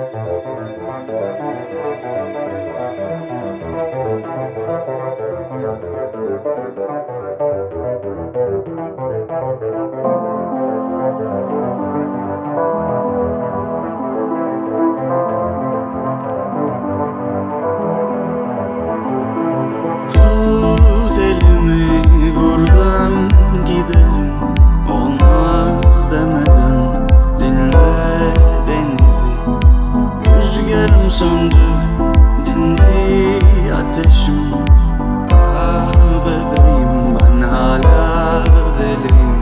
Thank you. Dindi ateşim Ah bebeğim ben hala deliyim.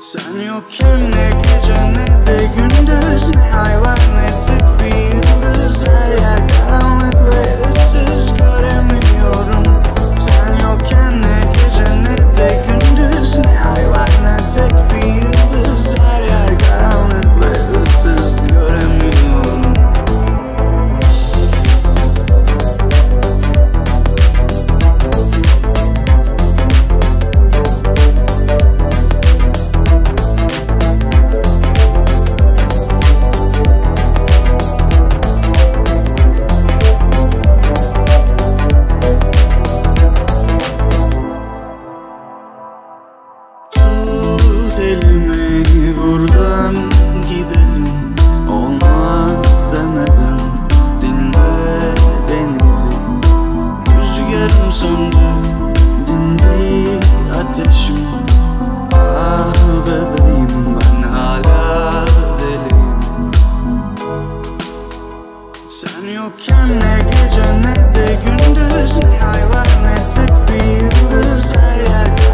Sen yokken ne gece ne de gündüz Ne ay var ne tek bir yıldız Her yer karanlık elimi buradan gidelim. Olmaz demeden dinle beni. Rüzgarım söndü dindi ateşim. Ah bebeğim ben hala deliyim. Sen yokken ne gece ne de gündüz Ne ay ne tek bir yıldız her yerde